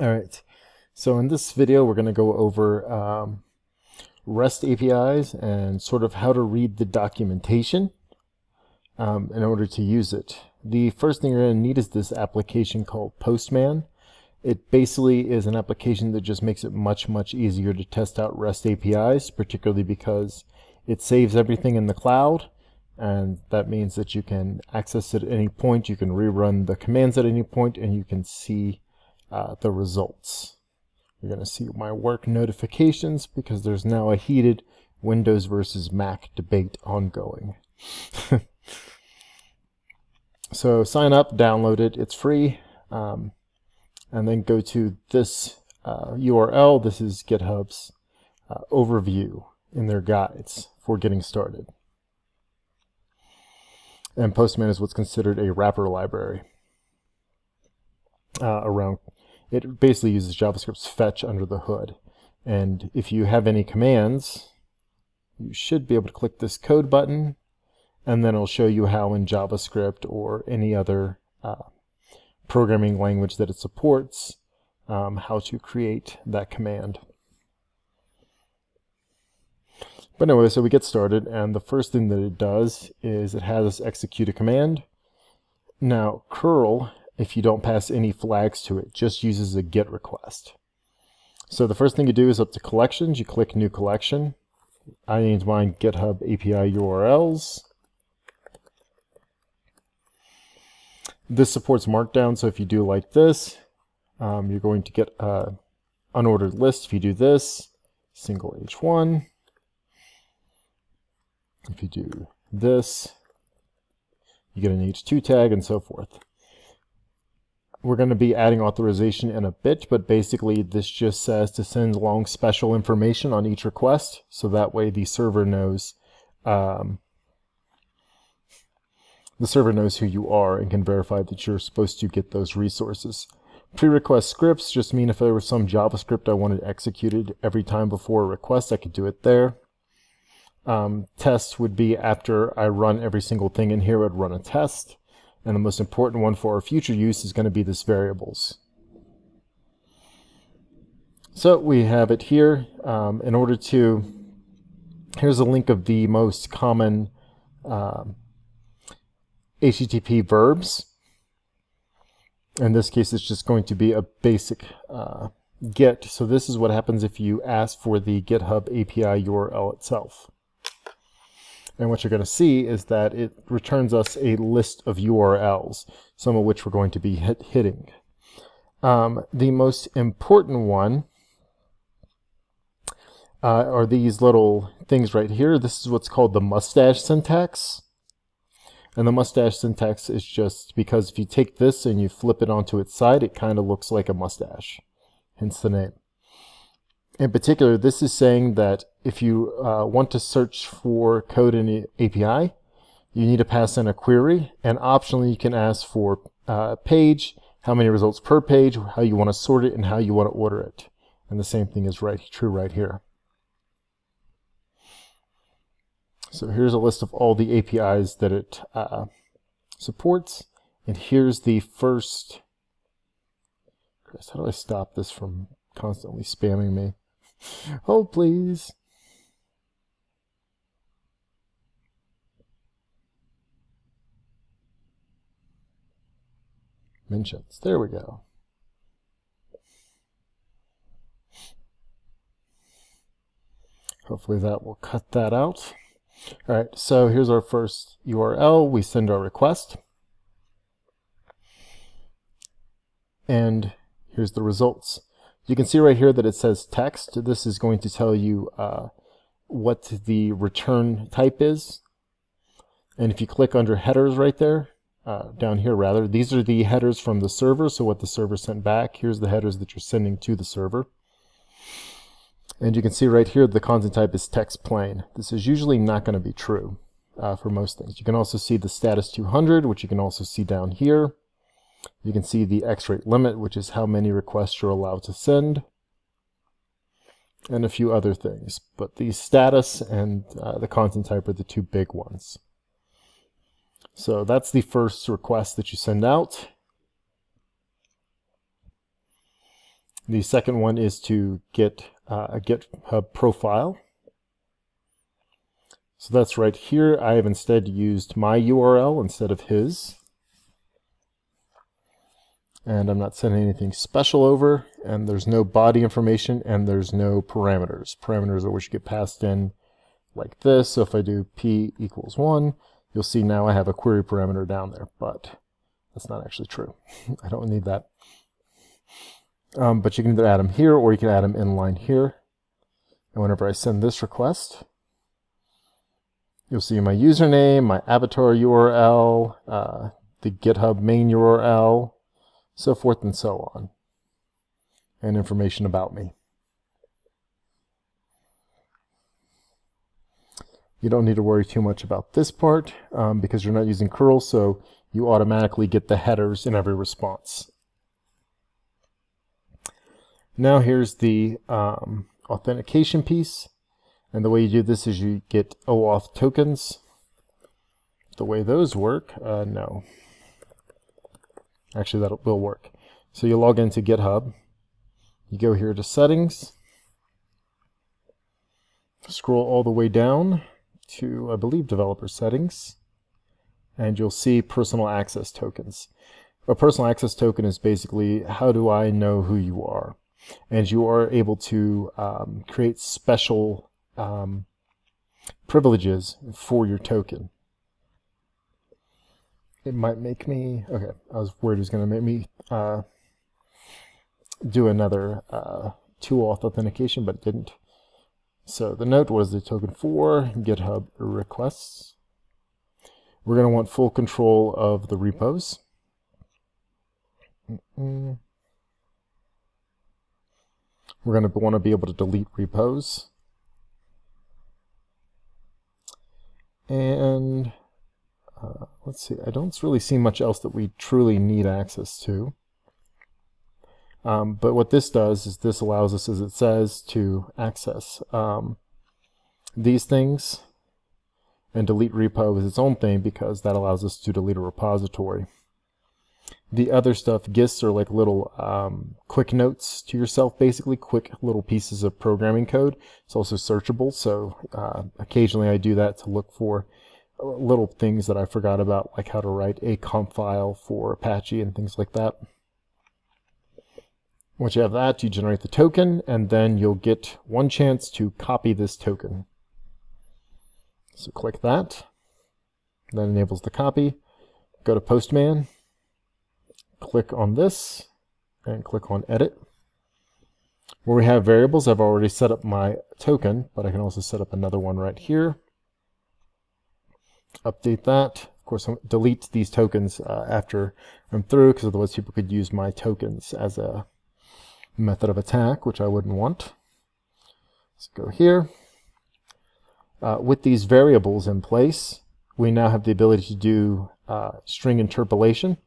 All right, so in this video, we're going to go over um, REST APIs and sort of how to read the documentation um, in order to use it. The first thing you're going to need is this application called Postman. It basically is an application that just makes it much, much easier to test out REST APIs, particularly because it saves everything in the cloud and that means that you can access it at any point, you can rerun the commands at any point, and you can see uh, the results. You're going to see my work notifications because there's now a heated Windows versus Mac debate ongoing. so sign up, download it, it's free, um, and then go to this uh, URL. This is GitHub's uh, overview in their guides for getting started. And Postman is what's considered a wrapper library uh, around. It basically uses JavaScript's fetch under the hood. And if you have any commands, you should be able to click this code button, and then it'll show you how in JavaScript or any other uh, programming language that it supports, um, how to create that command. But anyway, so we get started, and the first thing that it does is it has us execute a command. Now, curl, if you don't pass any flags to it, just uses a GET request. So the first thing you do is up to collections, you click new collection. I need mine GitHub API URLs. This supports Markdown, so if you do like this, um, you're going to get an unordered list. If you do this, single H1, if you do this, you get an H2 tag and so forth. We're going to be adding authorization in a bit, but basically this just says to send along special information on each request, so that way the server knows um, the server knows who you are and can verify that you're supposed to get those resources. Pre-request scripts just mean if there was some JavaScript I wanted executed every time before a request, I could do it there um, test would be after I run every single thing in here, I'd run a test. And the most important one for our future use is going to be this variables. So we have it here. Um, in order to, here's a link of the most common um, HTTP verbs. In this case, it's just going to be a basic uh, get. So this is what happens if you ask for the GitHub API URL itself. And what you're going to see is that it returns us a list of URLs, some of which we're going to be hit hitting. Um, the most important one uh, are these little things right here. This is what's called the mustache syntax. And the mustache syntax is just because if you take this and you flip it onto its side, it kind of looks like a mustache, hence the name. In particular, this is saying that if you uh, want to search for code in the API, you need to pass in a query, and optionally you can ask for uh, page, how many results per page, how you want to sort it, and how you want to order it. And the same thing is right true right here. So here's a list of all the APIs that it uh, supports, and here's the first. Chris, how do I stop this from constantly spamming me? Oh, please. Mentions. There we go. Hopefully that will cut that out. All right, so here's our first URL. We send our request. And here's the results. You can see right here that it says text. This is going to tell you uh, what the return type is. And if you click under headers right there, uh, down here rather, these are the headers from the server. So what the server sent back, here's the headers that you're sending to the server. And you can see right here the content type is text plain. This is usually not going to be true uh, for most things. You can also see the status 200, which you can also see down here. You can see the X-rate limit, which is how many requests you're allowed to send, and a few other things. But the status and uh, the content type are the two big ones. So that's the first request that you send out. The second one is to get uh, a GitHub profile. So that's right here. I have instead used my URL instead of his. And I'm not sending anything special over, and there's no body information, and there's no parameters. Parameters are which get passed in like this. So if I do p equals 1, you'll see now I have a query parameter down there, but that's not actually true. I don't need that. Um, but you can either add them here or you can add them inline here. And whenever I send this request, You'll see my username, my avatar URL, uh, the GitHub main URL, so forth and so on, and information about me. You don't need to worry too much about this part um, because you're not using curl, so you automatically get the headers in every response. Now here's the um, authentication piece. And the way you do this is you get OAuth tokens. The way those work, uh, no. Actually, that will work. So you log into GitHub. You go here to Settings. Scroll all the way down to, I believe, Developer Settings. And you'll see Personal Access Tokens. A personal access token is basically how do I know who you are? And you are able to um, create special um, privileges for your token. It might make me, okay, I was worried it was going to make me uh, do another uh, two-auth authentication, but it didn't. So the note was the token for GitHub requests. We're going to want full control of the repos. Mm -mm. We're going to want to be able to delete repos. And uh, let's see, I don't really see much else that we truly need access to. Um, but what this does is this allows us, as it says, to access um, these things and delete repo is its own thing because that allows us to delete a repository. The other stuff, GISTs are like little um, quick notes to yourself, basically quick little pieces of programming code. It's also searchable, so uh, occasionally I do that to look for little things that I forgot about, like how to write a conf file for Apache and things like that. Once you have that, you generate the token, and then you'll get one chance to copy this token. So click that. That enables the copy. Go to Postman click on this and click on edit. Where we have variables, I've already set up my token, but I can also set up another one right here. Update that. Of course, I'll delete these tokens uh, after I'm through, because otherwise people could use my tokens as a method of attack, which I wouldn't want. Let's go here. Uh, with these variables in place, we now have the ability to do uh, string interpolation.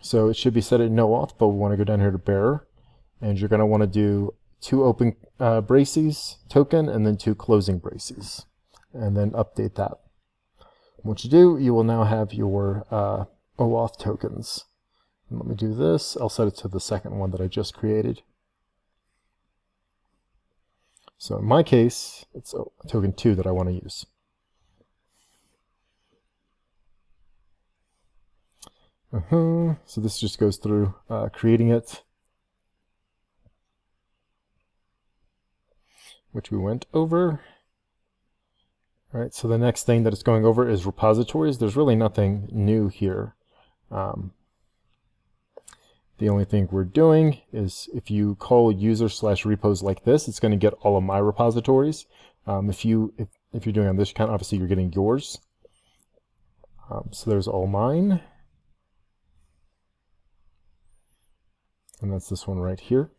So it should be set at no auth, but we want to go down here to bearer. And you're going to want to do two open uh, braces token and then two closing braces. And then update that. What you do, you will now have your uh, OAuth tokens. And let me do this. I'll set it to the second one that I just created. So in my case, it's token 2 that I want to use. Uh -huh. So this just goes through uh, creating it, which we went over. Right, so the next thing that it's going over is repositories. There's really nothing new here. Um, the only thing we're doing is if you call user slash repos like this, it's going to get all of my repositories. Um, if you if, if you're doing on this account, obviously you're getting yours. Um, so there's all mine. and that's this one right here.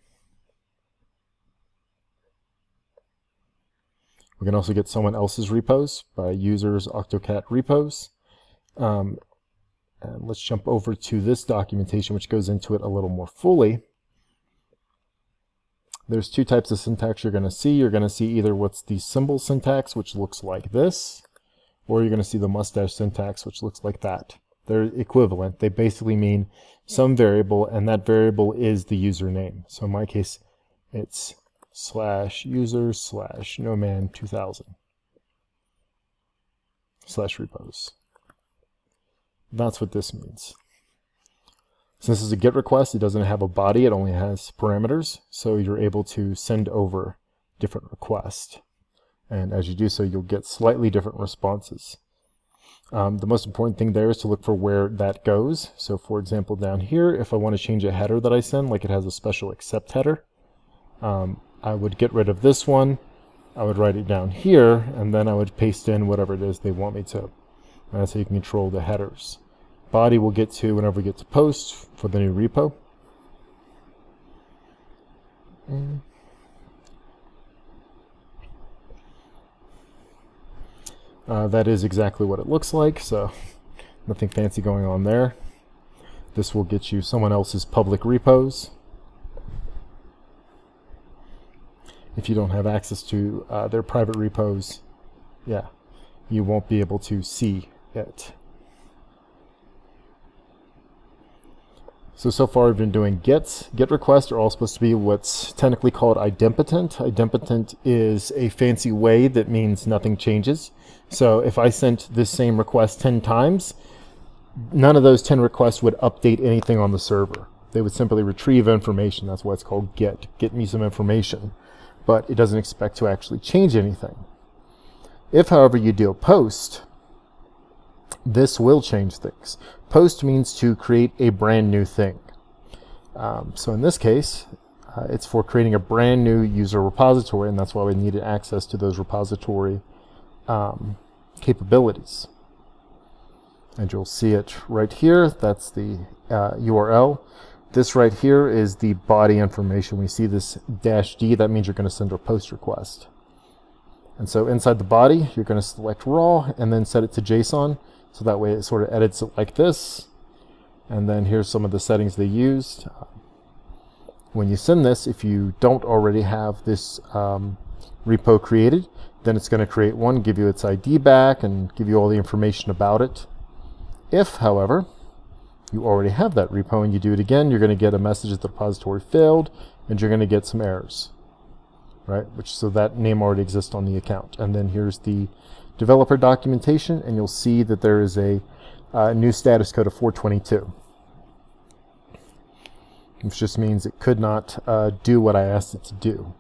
We can also get someone else's repos by users octocat repos. Um, and let's jump over to this documentation, which goes into it a little more fully. There's two types of syntax you're going to see. You're going to see either what's the symbol syntax, which looks like this, or you're going to see the mustache syntax, which looks like that. They're equivalent. They basically mean some variable, and that variable is the username. So in my case, it's slash user slash noman 2000 slash repos. That's what this means. Since it's a GET request, it doesn't have a body, it only has parameters, so you're able to send over different requests. And as you do so, you'll get slightly different responses. Um, the most important thing there is to look for where that goes. So for example, down here, if I want to change a header that I send, like it has a special accept header, um, I would get rid of this one, I would write it down here, and then I would paste in whatever it is they want me to. And that's how you can control the headers. Body we'll get to whenever we get to post for the new repo. Uh, that is exactly what it looks like, so nothing fancy going on there. This will get you someone else's public repos. If you don't have access to uh, their private repos, yeah, you won't be able to see it. So, so far we've been doing gets. Get requests are all supposed to be what's technically called idempotent. Idempotent is a fancy way that means nothing changes. So if I sent this same request 10 times, none of those 10 requests would update anything on the server. They would simply retrieve information. That's why it's called get. Get me some information. But it doesn't expect to actually change anything. If, however, you do a post, this will change things. Post means to create a brand new thing. Um, so in this case, uh, it's for creating a brand new user repository, and that's why we needed access to those repository um, capabilities. And you'll see it right here. That's the uh, URL. This right here is the body information. We see this dash D. That means you're going to send a post request. And so inside the body, you're going to select raw and then set it to JSON. So that way it sort of edits it like this. And then here's some of the settings they used. When you send this, if you don't already have this um, repo created, then it's going to create one, give you its ID back, and give you all the information about it. If, however, you already have that repo and you do it again, you're going to get a message that the repository failed, and you're going to get some errors. Right, which so that name already exists on the account. And then here's the developer documentation, and you'll see that there is a uh, new status code of 422. Which just means it could not uh, do what I asked it to do.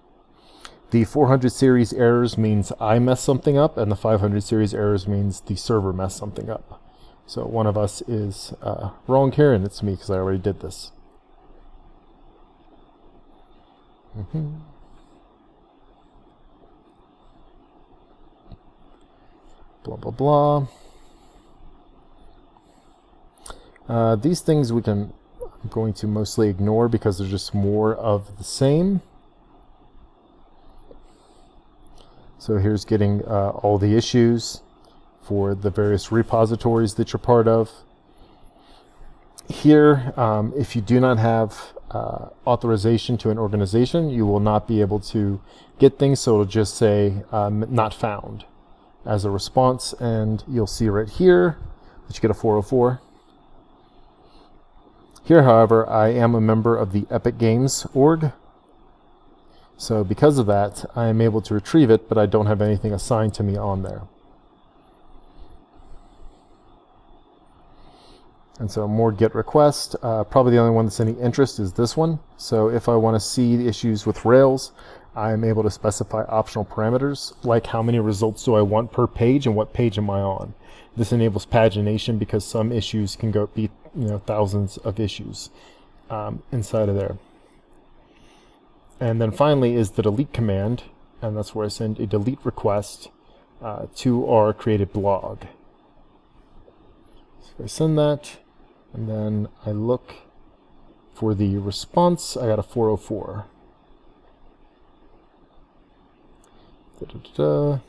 The 400 series errors means I messed something up, and the 500 series errors means the server messed something up. So one of us is uh, wrong here, and it's me because I already did this. Mm -hmm. Blah, blah, blah. Uh, these things we can, I'm going to mostly ignore because they're just more of the same. So here's getting uh, all the issues for the various repositories that you're part of. Here, um, if you do not have uh, authorization to an organization, you will not be able to get things, so it'll just say um, not found as a response, and you'll see right here that you get a 404. Here, however, I am a member of the Epic Games org, so because of that, I am able to retrieve it, but I don't have anything assigned to me on there. And so more get request. Uh, probably the only one that's any interest is this one. So if I want to see the issues with Rails, I'm able to specify optional parameters, like how many results do I want per page and what page am I on. This enables pagination because some issues can go be you know thousands of issues um, inside of there. And then finally is the delete command, and that's where I send a delete request uh, to our created blog. So I send that, and then I look for the response. I got a 404. Da -da -da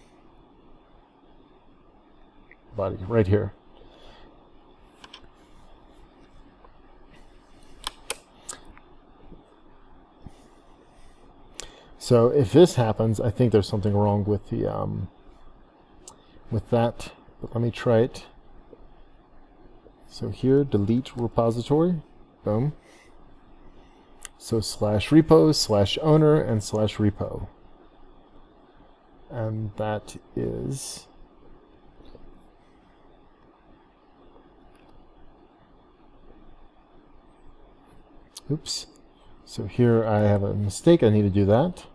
Body right here. So if this happens, I think there's something wrong with the um, with that. But let me try it. So here, delete repository, boom. So slash repo, slash owner, and slash repo. And that is Oops. So here I have a mistake. I need to do that.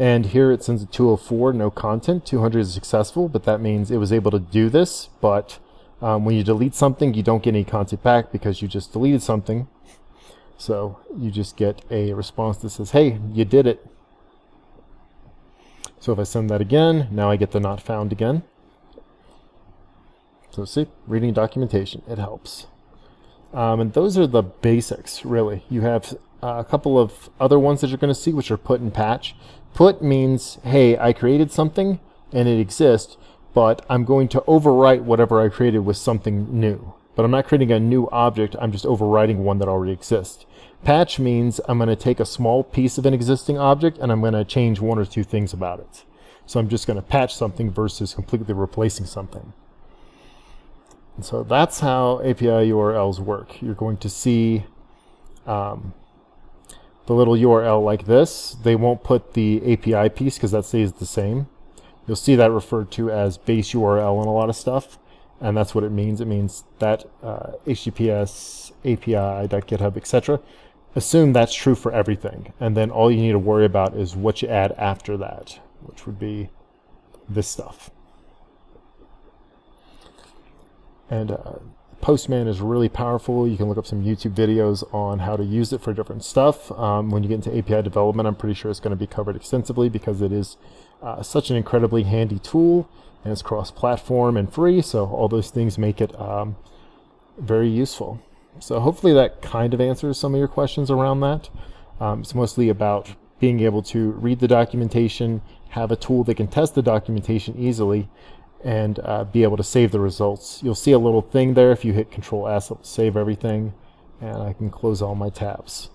And here it sends a 204, no content. 200 is successful, but that means it was able to do this. But um, when you delete something, you don't get any content back because you just deleted something. So you just get a response that says, hey, you did it. So if I send that again, now I get the not found again. So see, reading documentation, it helps. Um, and those are the basics, really. You have uh, a couple of other ones that you're going to see, which are put and patch. Put means, hey, I created something and it exists, but I'm going to overwrite whatever I created with something new. But I'm not creating a new object, I'm just overwriting one that already exists. Patch means I'm going to take a small piece of an existing object and I'm going to change one or two things about it. So I'm just going to patch something versus completely replacing something. And so that's how API URLs work. You're going to see um, the little URL like this. They won't put the API piece because that stays the same. You'll see that referred to as base URL in a lot of stuff. And that's what it means. It means that uh, HTTPS, API.github, etc. Assume that's true for everything. And then all you need to worry about is what you add after that, which would be this stuff. And uh, Postman is really powerful. You can look up some YouTube videos on how to use it for different stuff. Um, when you get into API development, I'm pretty sure it's going to be covered extensively because it is uh, such an incredibly handy tool and it's cross-platform and free. So all those things make it um, very useful. So hopefully that kind of answers some of your questions around that. Um, it's mostly about being able to read the documentation, have a tool that can test the documentation easily, and uh, be able to save the results. You'll see a little thing there if you hit Control S, it'll save everything, and I can close all my tabs.